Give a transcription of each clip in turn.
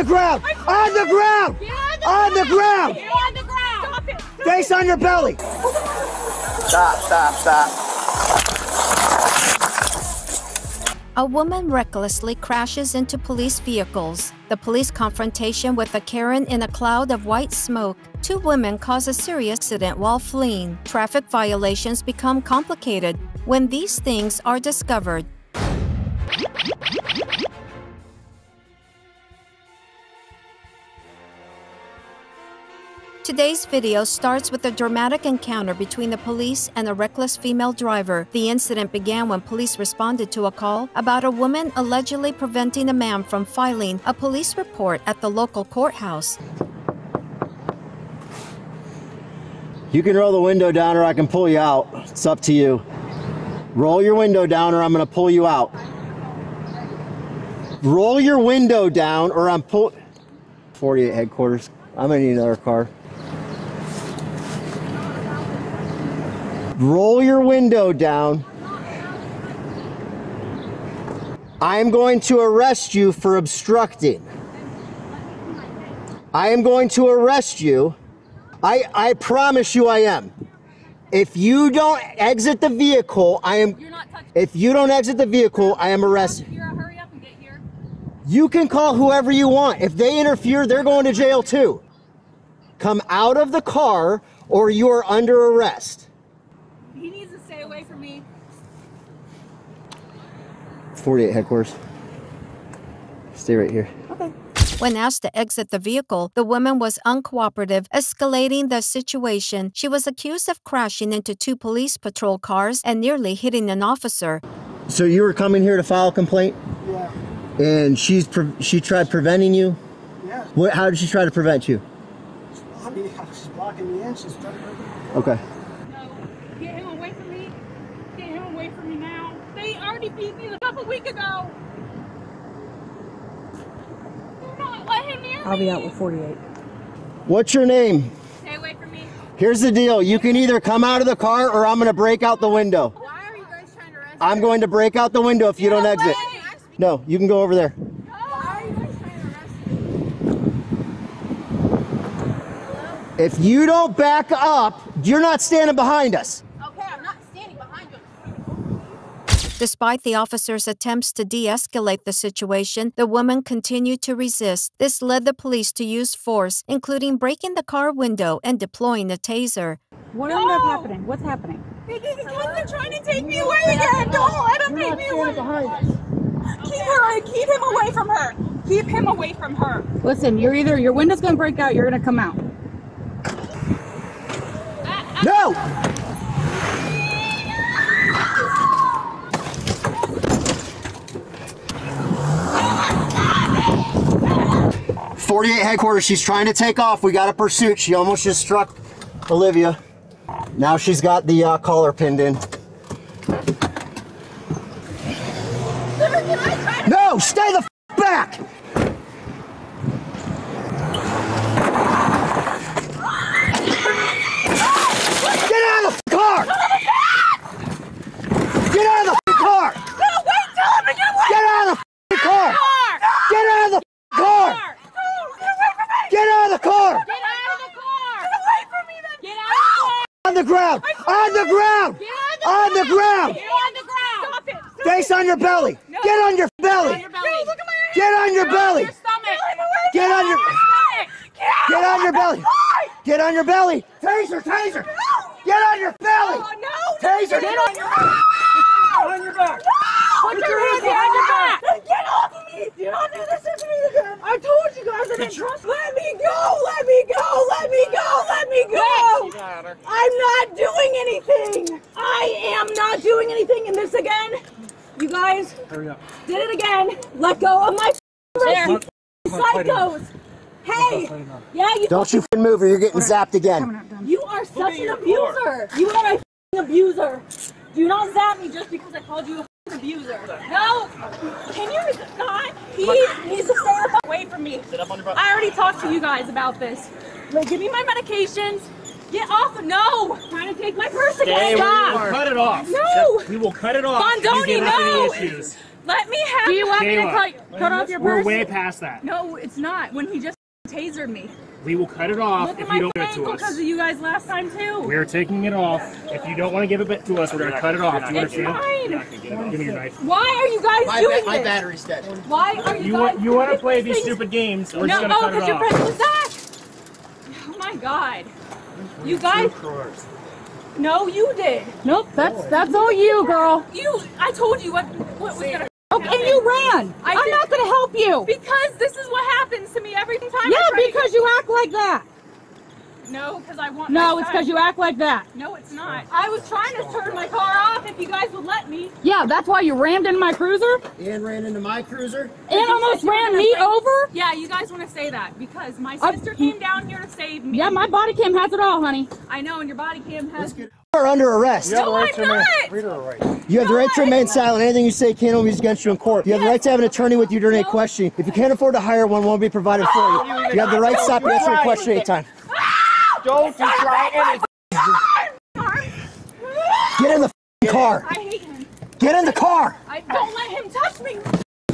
the ground! On the ground! On the ground! On the ground! Face on your belly! Stop, stop, stop. A woman recklessly crashes into police vehicles. The police confrontation with a Karen in a cloud of white smoke. Two women cause a serious accident while fleeing. Traffic violations become complicated when these things are discovered. Today's video starts with a dramatic encounter between the police and a reckless female driver. The incident began when police responded to a call about a woman allegedly preventing a man from filing a police report at the local courthouse. You can roll the window down or I can pull you out. It's up to you. Roll your window down or I'm going to pull you out. Roll your window down or I'm pull 48 headquarters. I'm going to need another car. Roll your window down. I'm going to arrest you for obstructing. I am going to arrest you. I, I promise you I am. If you don't exit the vehicle, I am. You're not touching. If you don't exit the vehicle, I am arrested. Here, hurry up and get here. You can call whoever you want. If they interfere, they're going to jail too. Come out of the car or you are under arrest. He needs to stay away from me. 48 headquarters. Stay right here. When asked to exit the vehicle, the woman was uncooperative, escalating the situation. She was accused of crashing into two police patrol cars and nearly hitting an officer. So you were coming here to file a complaint, Yeah, and she's pre- she tried preventing you. yeah. What? How did she try to prevent you? I mean, she's blocking me in. She's trying to break Okay. No. Get him away from me. Get him away from me now. They already beat me a couple weeks ago. Do not let him near I'll me. be out with 48. What's your name? Stay away from me. Here's the deal. You can either come out of the car or I'm going to break out the window. Why are you guys trying to arrest I'm going to break out the window if you don't exit. No, you can go over there. Why are you guys trying to arrest me? If you don't back up, you're not standing behind us. Okay, I'm not standing behind you. Despite the officer's attempts to de escalate the situation, the woman continued to resist. This led the police to use force, including breaking the car window and deploying a taser. What ended up happening? What's happening? Because they're trying to take me away again. Don't let them take me away. Keep her. Keep him away from her. Keep him away from her. Listen, you're either your window's gonna break out, you're gonna come out. No! Forty-eight headquarters. She's trying to take off. We got a pursuit. She almost just struck Olivia. Now she's got the uh, collar pinned in. No, stay the f- back. Get out of the car! Get out of the car! No, wait, tell him to get away. Get out of the car! Get out of the car! Get out of the car! Get out of the car! Get away from me then! Get out of the car! On the ground! On the ground! Get On the ground! Get on the ground! Stop it! Stop Face on your belly! Get on your belly! your belly! No, look at my Get on your belly! Your stomach! Get on your stomach! Get on your belly! Get on your belly! Taser! Taser! Get on your belly! Oh, no! Taser! Get on your back! on your back. Put your hands behind your back! Get off of me! Do not do this to me again. I told you guys I didn't trust. Let me go! Let me go! Let me go! Let me go! I'm not doing anything. I am not doing anything. And this again, you guys Hurry up. did it again. Let go of my wrist, psychos. Hey, yeah, you Don't you f***ing move or you're getting zapped again. You are such an abuser. You are a f***ing abuser. Do not zap me just because I called you a f***ing abuser. No! Can you not? He needs to stay the f- away from me. I already talked to you guys about this. Like, give me my medications. Get off! No! I'm Trying to take my purse again. Okay, we will cut it off. No! We will cut it off. if Bondoni, no! Issues. Let me have. Do you want me to Kayla, cut, cut off your purse? We're purse? way past that. No, it's not. When he just tasered me. We will cut it off Look if you don't give it ankle to because of you guys last time too. We're taking it off. If you don't want to give it to us, we're going to cut it off. Do you It's understand? fine. Give me your knife. Why are you guys My, doing ba- my this? battery's dead. Why are you, You guys want you want to play these these things? stupid games? We're no, just going to oh, cut it because you're off. pressing Zach. Oh my god. You guys. No, you did. Nope, that's that's all you, girl. You. I told you what what was gonna. Okay, and you ran. I I'm did- not gonna help you. Because this is what happens to me every time. I Yeah, try to because you act like that. Get- No, because I want. No, my it's because you act like that. No, it's not. I was trying to turn my car off if you guys would let me. Yeah, that's why you rammed into my cruiser And ran into my cruiser. and almost ran me bring- over. Yeah, you guys want to say that because my sister came down here to save me. Yeah, my body cam has it all, honey. I know, and your body cam has. You are under arrest. No, I'm not. You have the right to remain silent. Anything you say can be used against you in court. You have the right to have an attorney with you during a No. questioning. If you can't afford to hire one, one won't be provided for you. Oh you have the right to stop answering a question anytime. Don't you try anything. Get in the car. I hate him. Get in the car. I don't let him touch me.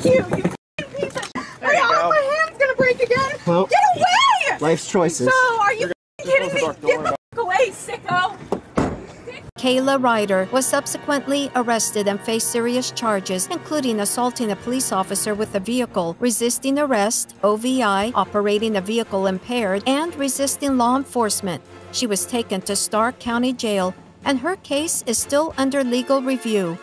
You, you f***ing piece of. There you go. My hand's gonna break again. Well- Get away! Life's choices. So, are you f***ing kidding me? Get the f- away, sicko. Kayla Ryder was subsequently arrested and faced serious charges, including assaulting a police officer with a vehicle, resisting arrest, OVI, operating a vehicle impaired, and resisting law enforcement. She was taken to Stark County Jail, and her case is still under legal review.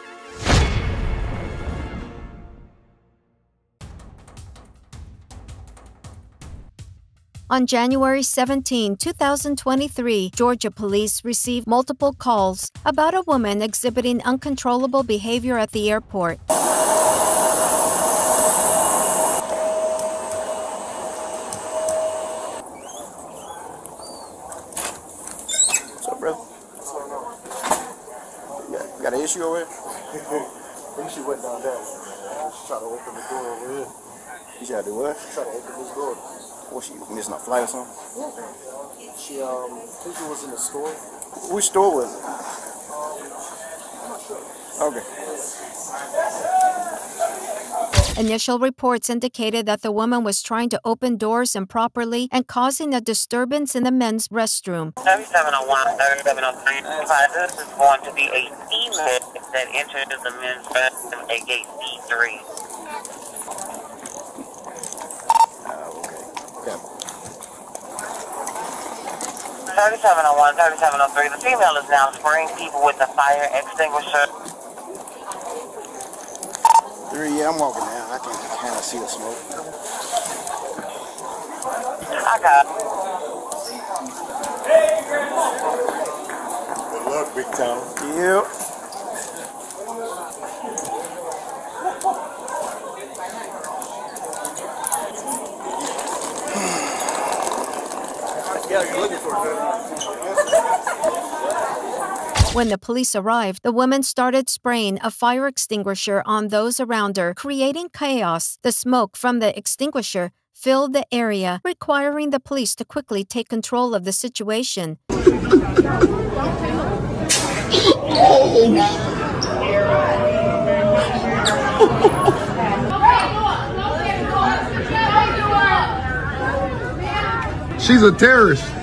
On January 17, 2023, Georgia police received multiple calls about a woman exhibiting uncontrollable behavior at the airport. What's up, bro? You got, you got an issue over here? I think she went down there. She tried to open the door over here. You tried to do what? Tried to open this door. What, she missing a flight or something? She, um, I think it was in the store. Which store was it? Okay. Initial reports indicated that the woman was trying to open doors improperly and causing a disturbance in the men's restroom. 3701, 3703. This is going to be a female that enters the men's restroom at gate D3. Okay. Okay. 3701, 3703. The female is now spraying people with a fire extinguisher. Three, yeah, I'm walking down. I can kind of see the smoke. I got Good luck, big town. Yep. Yeah, you're looking for it. When the police arrived, the woman started spraying a fire extinguisher on those around her, creating chaos. The smoke from the extinguisher filled the area, requiring the police to quickly take control of the situation. She's a terrorist.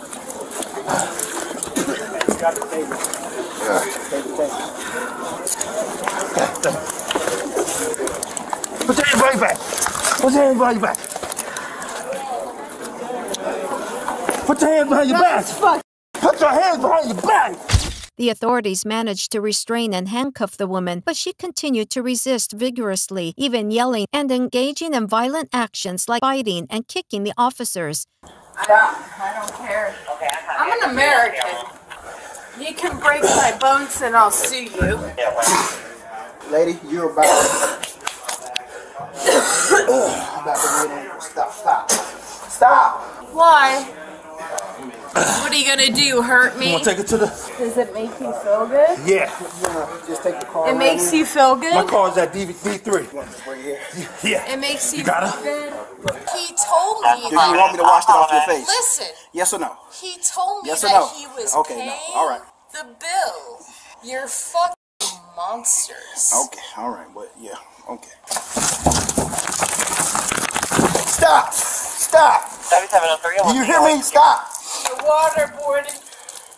Put your handbrake back. Put your handbrake back. Put your hands behind your back. Put your hands behind your back. The authorities managed to restrain and handcuff the woman, but she continued to resist vigorously, even yelling and engaging in violent actions like biting and kicking the officers. I don't, I don't care. I'm an American. You can break my bones and I'll sue you. Lady, you're about. about to get. Stop, stop. Stop. Why? What are you gonna do? Hurt You me? want to take it to the. Does it make you feel good? Yeah. Just take the car. It makes you feel good. My good? car's at DV D3. Bring it here. Yeah. It makes you, You got feel her? good? He told me Do you want me to wash it off your face? Listen, Yes or no? he told me Yes or that no? he was Okay, no. All right. The bill. You're fucking monsters. Okay, all right, but yeah, okay. Stop! Stop! 7703. Do you hear me? Stop! You waterboarded.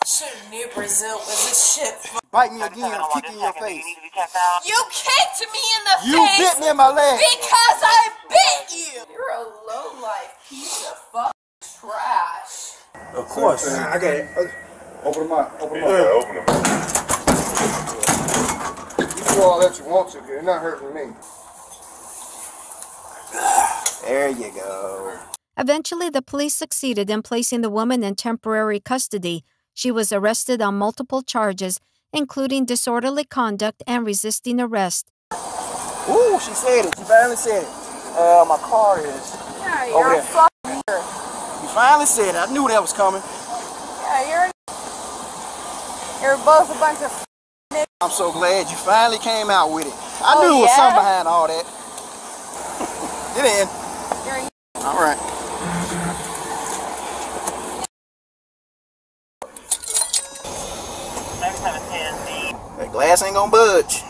Should've knew Brazil was a shit. Bite me again, I'm kicking your face. You kicked me in the You face You bit me in my leg. because I bit you. You're a low life piece of fucking trash. Of course. Uh, I got it. Open them up. Open them up. Yeah, open them. You do all that you want to, because you're not hurting me. There you go. Eventually, the police succeeded in placing the woman in temporary custody. She was arrested on multiple charges, including disorderly conduct and resisting arrest. Ooh, she said it. She finally said it. Uh, my car is Yeah, over you're a there. fuck. You finally said it. I knew that was coming. Yeah, you're. You're both a bunch of. I'm so glad you finally came out with it. I Oh, knew it was yeah? something behind all that. Get in. You're. All right. That glass ain't gonna budge.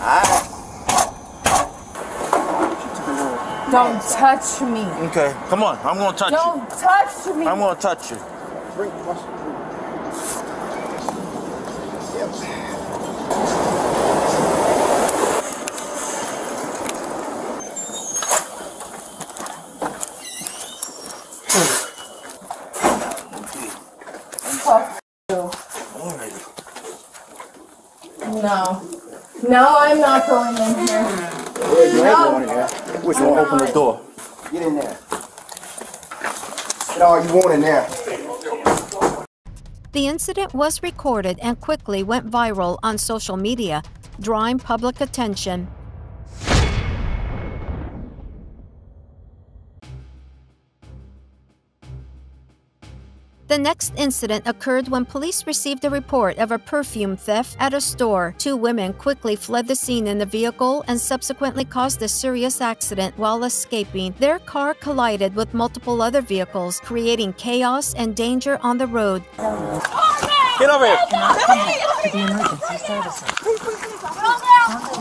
Alright. Don't touch me. Okay, come on. I'm gonna touch you. Don't touch me. you. I'm gonna touch you. No. No, I'm not going in here. No. Which one? Open the door. Get in there. In there. The incident was recorded and quickly went viral on social media, drawing public attention. The next incident occurred when police received a report of a perfume theft at a store. Two women quickly fled the scene in the vehicle and subsequently caused a serious accident while escaping. Their car collided with multiple other vehicles, creating chaos and danger on the road. Get over here.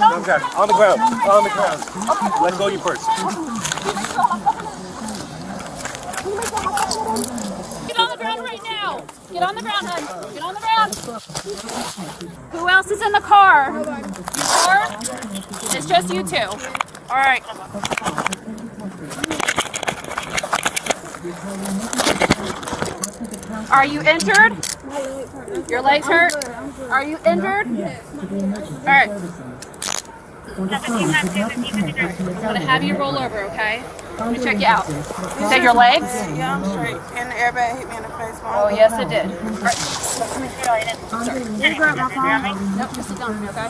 Okay, on the ground. On the ground. Let him go you first. Get on the ground right now. Get on the ground, hun. Get on the ground. Who else is in the car? You sure? It's just you two. All right. Are you injured? Your legs hurt? Are you injured? All right. I'm gonna have you roll over, okay? Let me check you out. Is that your legs? Yeah, I'm straight. And the airbag hit me in. Oh, yes, it did. All right. Sorry. Can you grab my phone? Nope, just sit down, okay?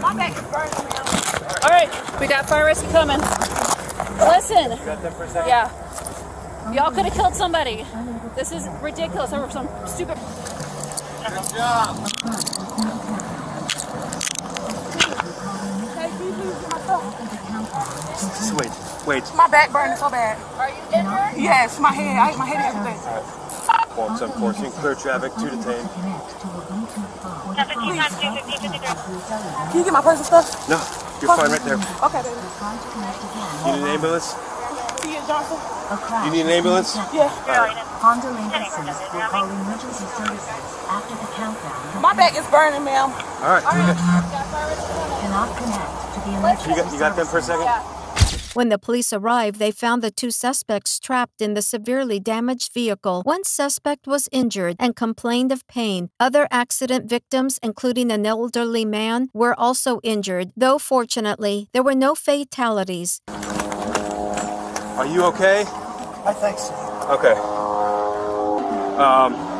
My back is burning. All right, we got fire rescue coming. Listen. Yeah. Y'all could have killed somebody. This is ridiculous over some stupid. Wait, wait. My back burning so bad. Are you injured? Yes, my head. I hit my head and everything. Well, 714, clear traffic, two detained. Can you get my purse and stuff? No, you're fine right there. Okay, baby. You need an ambulance? Tia Johnson? You need an ambulance? Yeah. HondaLink Assist will call emergency services after the countdown. My back is burning, ma'am. All right, you got, Cannot connect to the emergency you got, you got them for a second? Yeah. When the police arrived, they found the two suspects trapped in the severely damaged vehicle. One suspect was injured and complained of pain. Other accident victims, including an elderly man, were also injured, though fortunately, there were no fatalities. Are you okay? I think so. Okay. Um.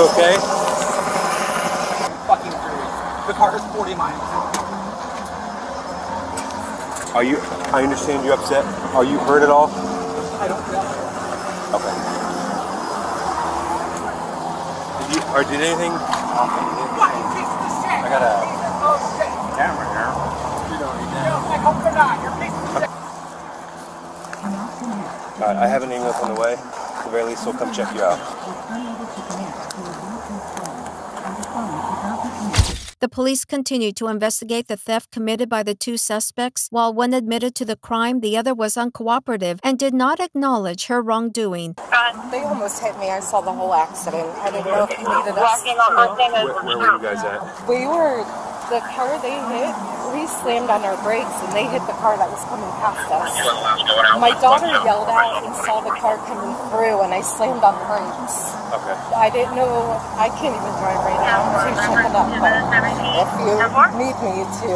You okay? Fucking furious. The car is 40 miles. Are you? I understand you're upset. Are you hurt at all? I don't feel Okay. Did you? Or did anything? I got a camera here. You don't need that. I hope they're not. You're piece of shit. Alright, I have an ambulance on the way. At the very least, we'll come check you out. The police continued to investigate the theft committed by the two suspects. While one admitted to the crime, the other was uncooperative and did not acknowledge her wrongdoing. They almost hit me. I saw the whole accident. I didn't know if you needed us. Where, where were you guys at? We were, the car they hit, we slammed on our brakes and they hit the car that was coming past us. My daughter yelled out and saw the car coming through and I slammed on the brakes. Okay. I didn't know, I can't even drive right now. I'm too shaken up. But if you need me to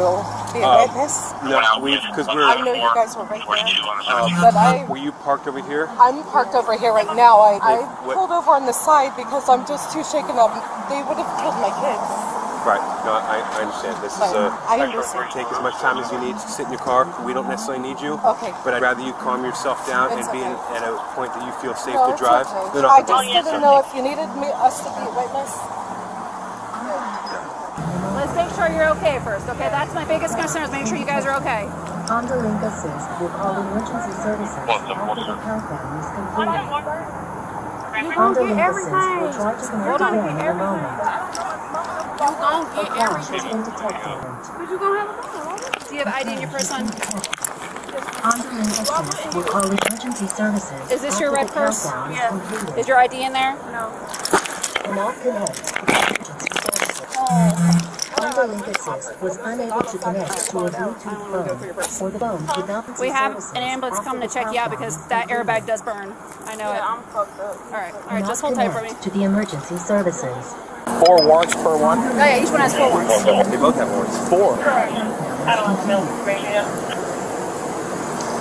be a Uh, witness, No, we because we're. I know you guys were right there. Um, But I- were you parked over here? I'm parked over here right now. I, I pulled over on the side because I'm just too shaken up. They would have killed my kids. Right. No, I, I understand. This is Fine. a. I understand. Take as much time as you need to sit in your car. We don't necessarily need you. Okay. But I'd rather you calm yourself down It's and be in, at a point that you feel safe No, to drive. okay. No, no, I just it's didn't okay. know if you needed me us to be a witness. Let's make sure you're okay first, okay? That's my biggest concern is making sure you guys are okay. HondaLink Assist will call emergency services after the countdown is completed. You On gonna the get link assist will everything. try to You're connect gonna get in a moment. You gonna get everything. But you gonna have a problem. Do you have ID in your purse, son? On the link assist will call emergency services Is this your red purse? Yeah. Is your ID in there? No. Cannot connect to emergency services. HondaLink Assist was unable to connect to a Bluetooth phone or the phone would not We have an ambulance coming to check you out because that airbag does burn. I know it. I'm fucked up. All right, all right, just hold tight for me. to the emergency services. Four warrants per one. Oh yeah, each one has four warrants. They both have warrants. Four. I don't know, radio.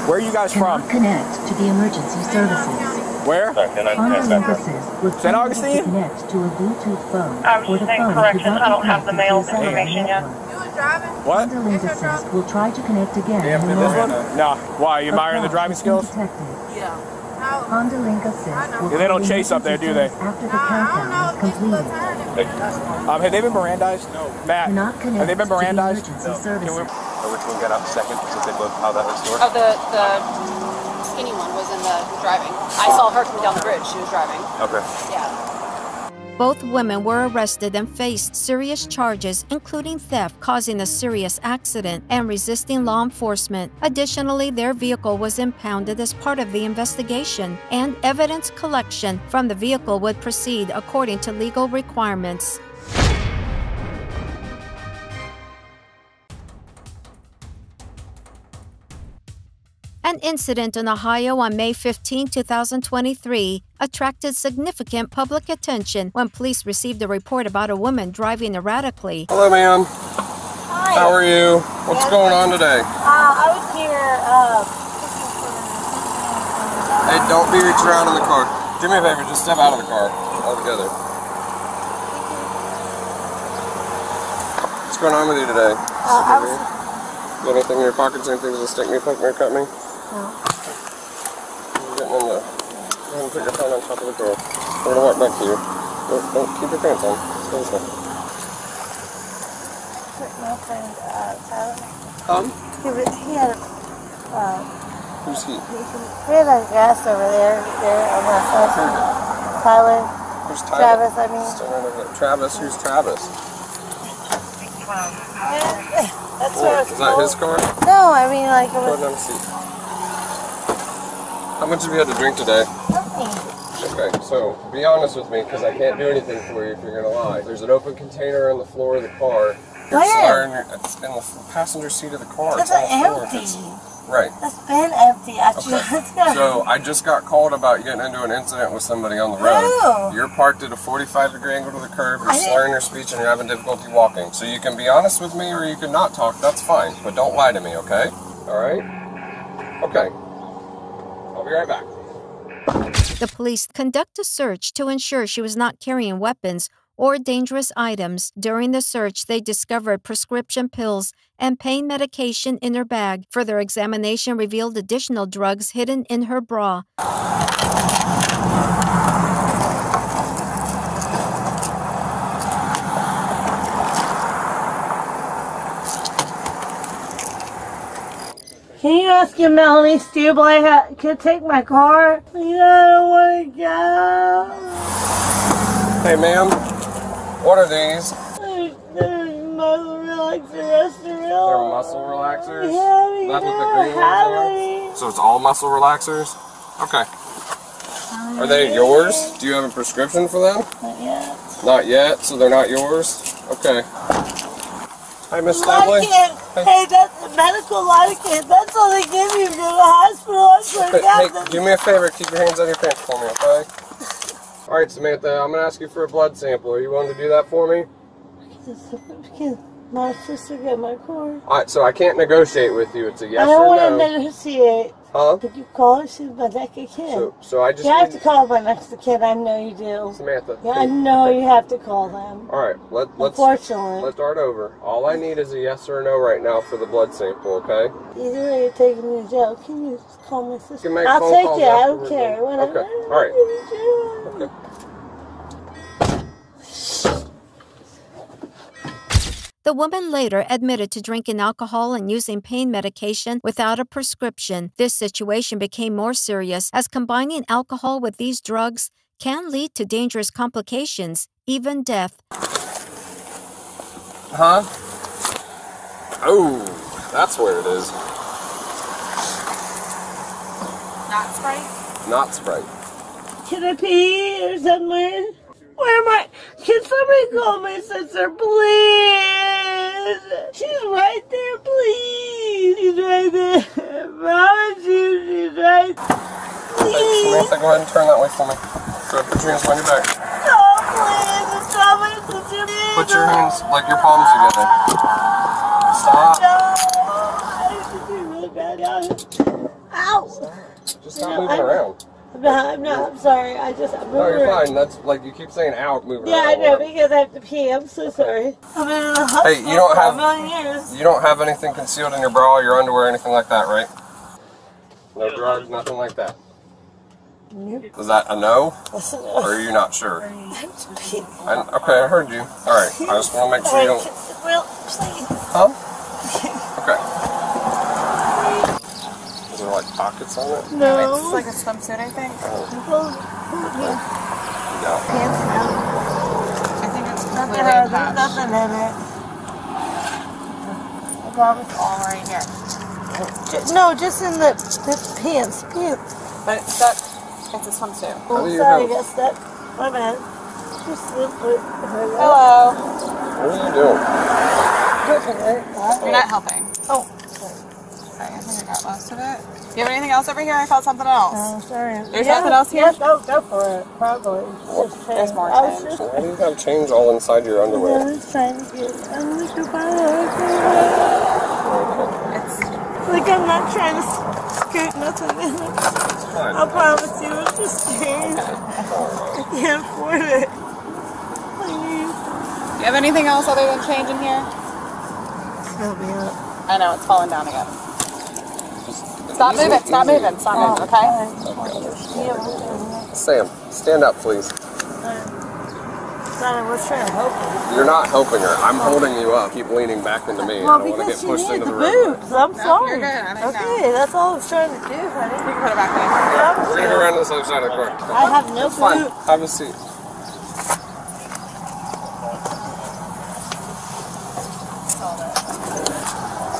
Where are you guys Cannot connect to the emergency services. Where? HondaLink Assist was St. Augustine? connect to a Bluetooth phone I was or the saying phone correction, I don't have the connected mail's to the cellular information yet. network. What? HondaLink Assist will try to connect again in a This moment. one? No. Why? You A admiring the driving skills? detected. Honda Assist Yeah, they don't chase up there, do they? After the countdown is completed. Um, have they been Mirandized? No. Matt, Cannot have they been to the Mirandized? emergency Can we, or which one got out second since they both piled out this door? Oh, the the skinny one was in the driving. I saw her coming down the bridge. She was driving. Okay. Yeah. Both women were arrested and faced serious charges, including theft causing a serious accident and resisting law enforcement. Additionally, their vehicle was impounded as part of the investigation, and evidence collection from the vehicle would proceed according to legal requirements. An incident in Ohio on May 15, 2023, attracted significant public attention when police received a report about a woman driving erratically. Hello, ma'am. Hi. How are you? What's going on today? Uh, I was here, uh, Hey, don't be reaching around in the car. Do me a favor, just step out of the car altogether. What's going on with you today? uh, I was, You got anything in your pockets? Anything to stick me, poke me, or cut me? no. You're getting in the. Go ahead and put your phone on top of the door. We're gonna walk back to you. Don't, don't keep your pants on. Stay this way. my friend, uh, Tyler, Um? he, was, he had a, uh, Who's he? he, he had a gas over there, there on my side. Tyler, Who's Tyler? Travis, I mean. Stand right. Travis? Who's Travis? That's what is that his car? No, I mean, like, it was ahead and have. How much have you had to drink today? nothing. Okay, so be honest with me because I can't do anything for you if you're gonna lie. There's an open container on the floor of the car. Your Where? It's in the passenger seat of the car. It's on the floor. Empty. It's- Right. It's been empty. I just Okay. So I just got called about getting into an incident with somebody on the road. Who? You're parked at a 45 degree angle to the curb. You're I slurring your speech and you're having difficulty walking. So you can be honest with me or you can not talk. That's fine. But don't lie to me, okay? All right? Okay. I'll be right back. The police conduct a search to ensure she was not carrying weapons or dangerous items. During the search, they discovered prescription pills and pain medication in her bag. Further examination revealed additional drugs hidden in her bra. Can you ask your Melanie Stubble I ha- could take my car? Please, I don't want to go. Hey, ma'am. What are these? There's muscle relaxer, Estoril. They're muscle relaxers? Yeah, That's what the green ones are? So it's all muscle relaxers? Okay. Are they yours? Do you have a prescription for them? Not yet. Not yet, so they're not yours? Okay. Hi, Miss Stanley. Lidocaine. Hey, that's the medical Lidocaine. That's all they give you to the hospital. I swear to Hey, God. hey, do me a favor. Keep your hands on your pants for me, okay? All right, Samantha. I'm gonna ask you for a blood sample. Are you willing to do that for me? My sister get my car? All right. So I can't negotiate with you. It's a yes or something. I don't want no. to negotiate. Huh? Could you call her? She's my next kin. So, so I just you have to call my next kin. I know you do. Samantha. Yeah, I know you have to call them. All right. Let, let's Unfortunately. let's start over. All I need is a yes or a no right now for the blood sample. Okay? Either way, you're taking me to jail. Can you just call my sister? can make I'll phone take calls it. I don't care. Whatever. Okay. All right. Okay. The woman later admitted to drinking alcohol and using pain medication without a prescription. This situation became more serious as combining alcohol with these drugs can lead to dangerous complications, even death. Huh? Oh, that's where it is. Not Sprite? Not Sprite. Can I pee or something? Where am I? Can somebody call my sister, please? She's right there, please. She's right there. Promise you, she's right. Hey, Samantha, go ahead and turn that way for me. Go ahead, put your hands behind your back. No, please. It's not my sister. Please. Put your hands like your palms together. Stop. No. I should be really bad. Ow. Just stop moving around. I'm not, I'm not, I'm sorry. I just, I'm No, you're moving fine. That's like you keep saying out, moving Yeah, I around. know, because I have to pee. I'm so sorry. I've been in the hospital Hey, you don't for have- a million years. You don't have anything concealed in your bra, your underwear, anything like that, right? No drugs, nothing like that. Is that a no? Listen, Or are you not sure? I have to pee. I, okay, I heard you. All right, I just want to make sure you don't. Well, please. Huh? There like pockets on it? No. It's like a swimsuit, I think. Oh. No. I think it's Nothing, completely there's attached. nothing in it. I promise. All right here. Ju- No, just in the, the pants, pants. But it's that, it's a swimsuit. Oh, do you sorry, have- I guess that, my bad. Just slip it. Hello. What are you doing? You're not helping. Oh. Okay, I think I got most of it. Do you have anything else over here? I felt something else. Oh, sorry. There's Yeah, nothing else here? Yes, go, go for it. Probably. It's There's more I was change. just, Why do you have change all inside your I underwear? was trying to get, I'm like, like I'm not trying to scoot nothing in it. I promise you, it's just change. I can't afford it. Please. Do you have anything else other than change in here? Help me up. I know, it's falling down again. Stop moving, stop moving, stop moving, okay? Sam, stand up, please. Sonny was trying to help you. You're not helping her. I'm holding you up. Keep leaning back into me. I Well, don't want to because get you pushed into the the room. boobs. I'm sorry. you're good. Okay, that's all I was trying to do, honey. You can put it back in. Bring it around to this other side of the car. I have no It's boobs. Have a seat.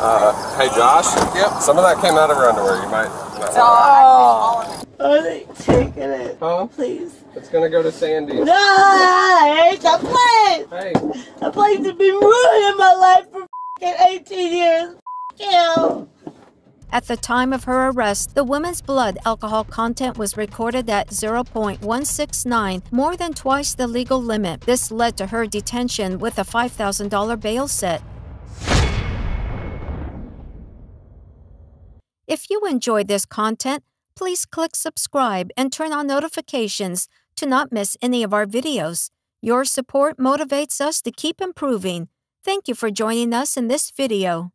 Uh, hey Josh. Yep. Some of that came out of her underwear. You might. So, actually, all. Are they taking it? Huh? Please. It's gonna go to Sandy. No, I hate the place. Hey. The place has been ruining my life for f***ing 18 years. F- you. At the time of her arrest, the woman's blood alcohol content was recorded at 0.169, more than twice the legal limit. This led to her detention with a $5,000 bail set. If you enjoyed this content, please click subscribe and turn on notifications to not miss any of our videos. Your support motivates us to keep improving. Thank you for joining us in this video.